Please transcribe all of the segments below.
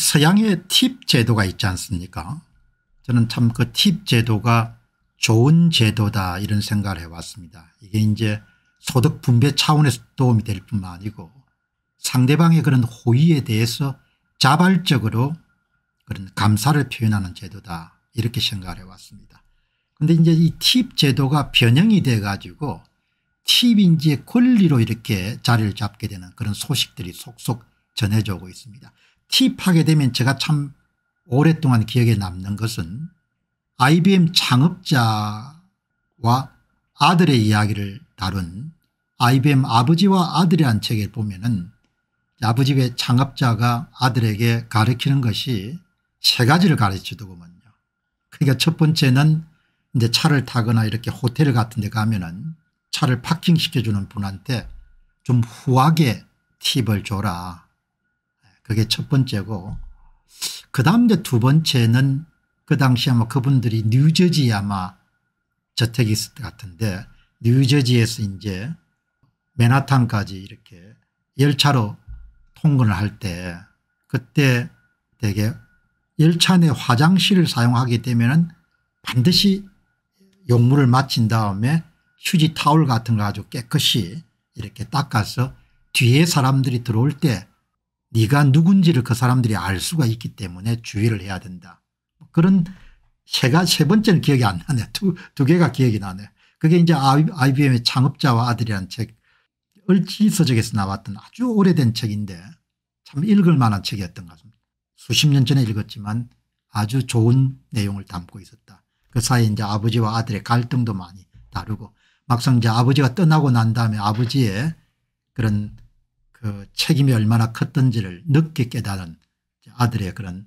서양의 팁 제도가 있지 않습니까 저는 참 그 팁 제도가 좋은 제도다 이런 생각을 해왔습니다. 이게 이제 소득 분배 차원에서 도움이 될 뿐만 아니고 상대방의 그런 호의에 대해서 자발적으로 그런 감사를 표현하는 제도다 이렇게 생각을 해왔습니다. 그런데 이제 이 팁 제도가 변형이 돼 가지고 팁인지 권리로 이렇게 자리를 잡게 되는 그런 소식들이 속속 전해져 오고 있습니다. 팁하게 되면 제가 참 오랫동안 기억에 남는 것은 IBM 창업자와 아들의 이야기를 다룬 IBM 아버지와 아들이란 책을 보면 은 아버지의 창업자가 아들에게 가르치는 것이 세 가지를 가르치더군요. 그러니까 첫 번째는 이제 차를 타거나 이렇게 호텔 같은 데 가면 은 차를 파킹시켜주는 분한테 좀 후하게 팁을 줘라. 그게 첫 번째고 그 다음 이제 두 번째는 그 당시 아마 그분들이 뉴저지 아마 저택이 있을 것 같은데 뉴저지에서 이제 맨하탄까지 이렇게 열차로 통근을 할 때 그때 되게 열차 내 화장실을 사용하게 되면 반드시 용물을 마친 다음에 휴지 타올 같은 거 아주 깨끗이 이렇게 닦아서 뒤에 사람들이 들어올 때 네가 누군지를 그 사람들이 알 수가 있기 때문에 주의를 해야 된다. 그런 세가 세 번째는 기억이 안 나네. 두, 두 개가 기억이 나네. 그게 이제 IBM의 창업자와 아들이라는 책 을지서적에서 나왔던 아주 오래된 책인데 참 읽을 만한 책이었던 것 같습니다. 수십 년 전에 읽었지만 아주 좋은 내용을 담고 있었다. 그 사이에 이제 아버지와 아들의 갈등도 많이 다루고 막상 이제 아버지가 떠나고 난 다음에 아버지의 그런 그 책임이 얼마나 컸던지를 늦게 깨달은 아들의 그런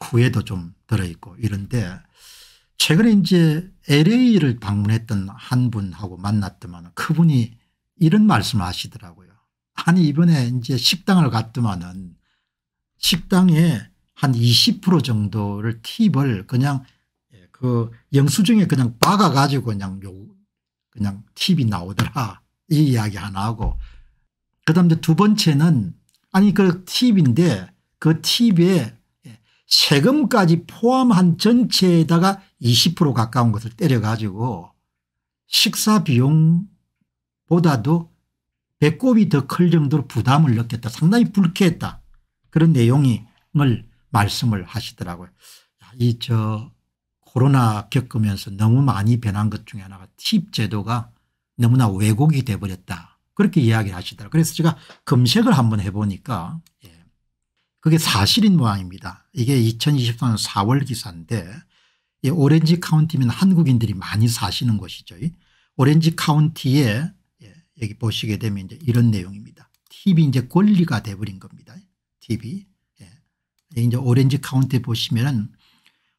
후회도 좀 들어있고 이런데 최근에 이제 LA를 방문했던 한 분하고 만났더만 그분이 이런 말씀을 하시더라고요. 아니 이번에 이제 식당을 갔더만은 식당에 한 20% 정도를 팁을 그냥 그 영수증에 그냥 박아 가지고 그냥 요 그냥 팁이 나오더라 이 이야기 하나 하고 그 다음 두 번째는 아니 그 팁인데 그 팁에 세금까지 포함한 전체에다가 20% 가까운 것을 때려 가지고 식사 비용보다도 배꼽이 더 클 정도로 부담을 느꼈다. 상당히 불쾌했다. 그런 내용을 말씀을 하시더라고요. 이 저 코로나 겪으면서 너무 많이 변한 것 중에 하나가 팁 제도가 너무나 왜곡이 돼버렸다. 그렇게 이야기를 하시더라고요. 그래서 제가 검색을 한번 해보니까 예. 그게 사실인 모양입니다. 이게 2023년 4월 기사인데 이 오렌지 카운티면 한국인들이 많이 사시는 곳이죠. 오렌지 카운티에 예. 여기 보시게 되면 이제 이런 내용입니다. 팁이 이제 권리가 돼버린 겁니다. 팁이. 예. 이제 오렌지 카운티에 보시면은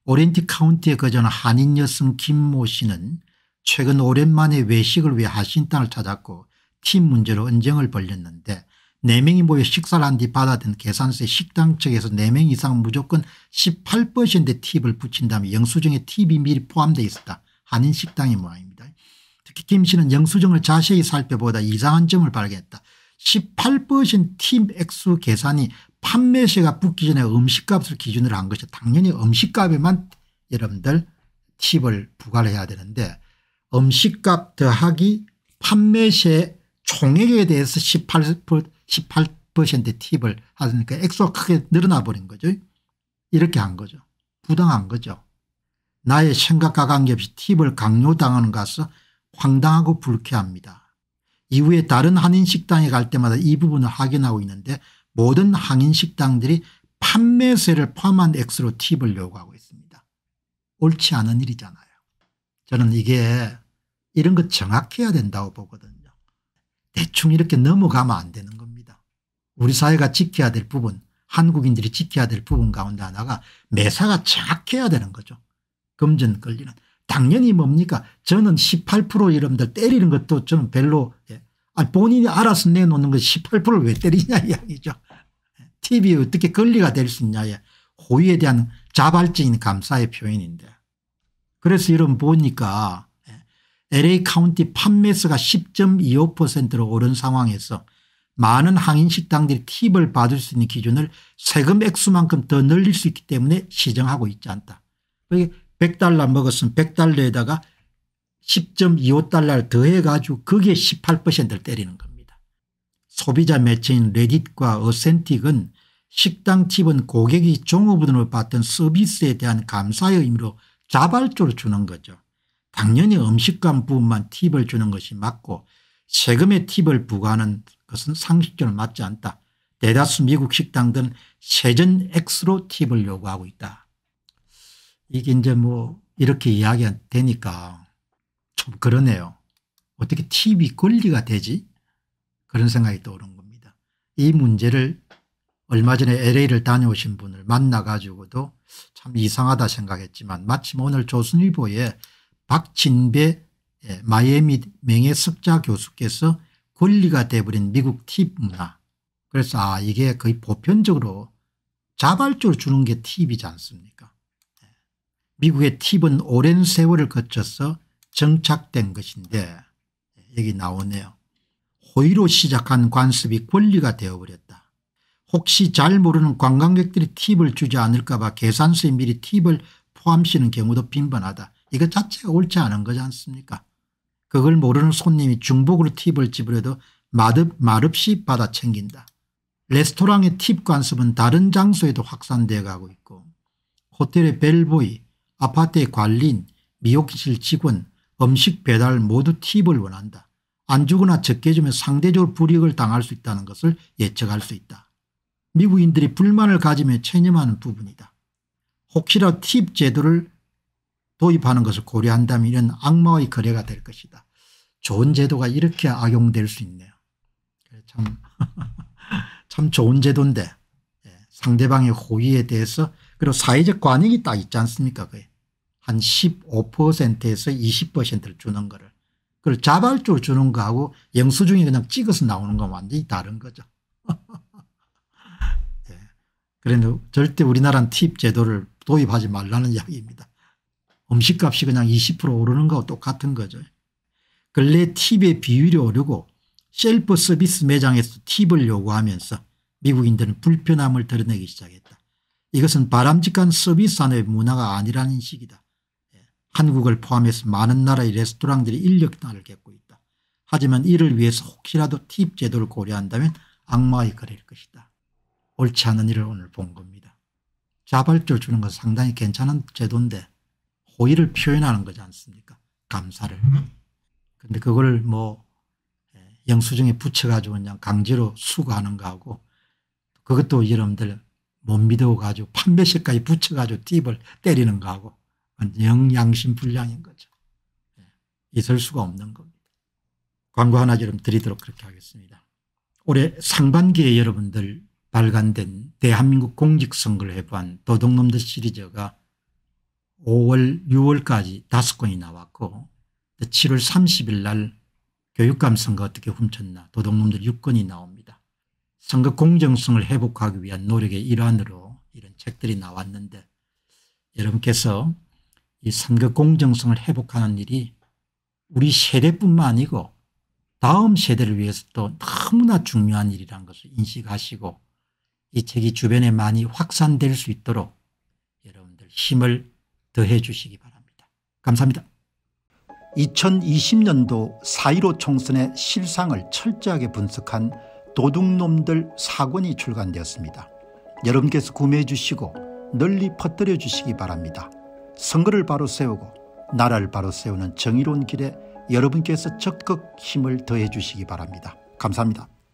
오렌지 카운티에 거주하는 한인 여성 김모 씨는 최근 오랜만에 외식을 위해 한식당을 찾았고 팁 문제로 언쟁을 벌였는데 4명이 모여 식사를 한 뒤 받아든 계산서에 식당 측에서 4명 이상 무조건 18% 팁을 붙인다면 영수증에 팁이 미리 포함되어 있었다. 한인 식당의 모양입니다. 특히 김 씨는 영수증을 자세히 살펴보다 이상한 점을 발견했다. 18%팁 액수 계산이 판매세가 붙기 전에 음식값을 기준으로 한 것이 당연히 음식값에만 여러분들 팁을 부과를 해야 되는데 음식값 더하기 판매세 총액에 대해서 18%, 18% 팁을 하니까 액수가 크게 늘어나 버린 거죠. 이렇게 한 거죠. 부당한 거죠. 나의 생각과 관계없이 팁을 강요당하는 것은 황당하고 불쾌합니다. 이후에 다른 한인식당에 갈 때마다 이 부분을 확인하고 있는데 모든 한인식당들이 판매세를 포함한 액수로 팁을 요구하고 있습니다. 옳지 않은 일이잖아요. 저는 이게 이런 거 정확해야 된다고 보거든요. 대충 이렇게 넘어가면 안 되는 겁니다. 우리 사회가 지켜야 될 부분 한국인들이 지켜야 될 부분 가운데 하나가 매사가 정확해야 되는 거죠. 금전 권리는. 당연히 뭡니까 저는 18% 여러분들 때리는 것도 저는 별로 예. 아니 본인이 알아서 내놓는 거 18%를 왜 때리냐 이야기죠. TV에 어떻게 권리가 될 수 있냐에 호의에 대한 자발적인 감사의 표현인데 그래서 여러분 보니까 LA 카운티 판매수가 10.25%로 오른 상황에서 많은 항인 식당들이 팁을 받을 수 있는 기준을 세금 액수만큼 더 늘릴 수 있기 때문에 시정하고 있지 않다. 100달러 먹었으면 100달러에다가 10.25달러를 더해 가지고 그게 18%를 때리는 겁니다. 소비자 매체인 레딧과 어센틱은 식당 팁은 고객이 종업원으로 받던 서비스에 대한 감사의 의미로 자발적으로 주는 거죠. 당연히 음식감 부분만 팁을 주는 것이 맞고 세금의 팁을 부과하는 것은 상식적으로 맞지 않다. 대다수 미국 식당들은 세전 X로 팁을 요구하고 있다. 이게 이제 뭐 이렇게 이야기가 되니까 좀 그러네요. 어떻게 팁이 권리가 되지? 그런 생각이 떠오른 겁니다. 이 문제를 얼마 전에 LA를 다녀오신 분을 만나 가지고도 참 이상하다 생각했지만 마침 오늘 조선일보에 박진배 예, 마이애미 명예석자 교수께서 권리가 돼버린 미국 팁 문화 그래서 아 이게 거의 보편적으로 자발적으로 주는 게 팁이지 않습니까 예. 미국의 팁은 오랜 세월을 거쳐서 정착된 것인데 예, 여기 나오네요. 호의로 시작한 관습이 권리가 되어버렸다. 혹시 잘 모르는 관광객들이 팁을 주지 않을까 봐 계산서에 미리 팁을 포함시는 경우도 빈번하다. 이것 자체가 옳지 않은 거지 않습니까 그걸 모르는 손님이 중복으로 팁을 지불해도 말없, 말없이 받아 챙긴다. 레스토랑의 팁 관습은 다른 장소에도 확산되어 가고 있고 호텔의 벨보이 아파트의 관리인 미용실 직원 음식 배달 모두 팁을 원한다. 안 주거나 적게 주면 상대적으로 불이익을 당할 수 있다는 것을 예측할 수 있다. 미국인들이 불만을 가지며 체념하는 부분이다. 혹시라도 팁 제도를 도입하는 것을 고려한다면 이런 악마의 거래가 될 것이다. 좋은 제도가 이렇게 악용될 수 있네요. 참, 참 좋은 제도인데 예, 상대방의 호의에 대해서 그리고 사회적 관익이 딱 있지 않습니까 그게. 한 15%에서 20%를 주는 거를 그걸 자발적으로 주는 거하고 영수증이 그냥 찍어서 나오는 건 완전히 다른 거죠. 예. 그래도 절대 우리나라는 팁 제도를 도입하지 말라는 이야기입니다. 음식값이 그냥 20% 오르는 거하고 똑같은 거죠. 근래 팁의 비율이 오르고 셀프 서비스 매장에서 팁을 요구하면서 미국인들은 불편함을 드러내기 시작했다. 이것은 바람직한 서비스 산업의 문화가 아니라는 식이다. 예. 한국을 포함해서 많은 나라의 레스토랑들이 인력난을 겪고 있다. 하지만 이를 위해서 혹시라도 팁 제도를 고려한다면 악마의 거래일 것이다. 옳지 않은 일을 오늘 본 겁니다. 자발적으로 주는 것은 상당히 괜찮은 제도인데 호의를 표현하는 거지 않습니까 감사를 근데 그걸 뭐 예, 영수증에 붙여가지고 그냥 강제로 수거하는 거하고 그것도 여러분들 못 믿어가지고 판매실까지 붙여가지고 팁을 때리는 거하고 영양심 불량인 거죠. 예, 있을 수가 없는 겁니다. 광고 하나 좀 드리도록 그렇게 하겠습니다. 올해 상반기에 여러분들 발간된 대한민국 공직선거를 해본 도둑놈들 시리즈가 5월 6월까지 다섯 건이 나왔고 7월 30일 날 교육감 선거 어떻게 훔쳤나 도둑놈들 6건이 나옵니다. 선거 공정성을 회복하기 위한 노력의 일환으로 이런 책들이 나왔는데 여러분께서 이 선거 공정성을 회복하는 일이 우리 세대뿐만 아니고 다음 세대를 위해서도 너무나 중요한 일이라는 것을 인식하시고 이 책이 주변에 많이 확산될 수 있도록 여러분들 힘을 더해 주시기 바랍니다. 감사합니다. 2020년도 4.15 총선의 실상을 철저하게 분석한 도둑놈들 사권이 출간되었습니다. 여러분께서 구매해 주시고 널리 퍼뜨려 주시기 바랍니다. 선거를 바로 세우고 나라를 바로 세우는 정의로운 길에 여러분께서 적극 힘을 더해 주시기 바랍니다. 감사합니다.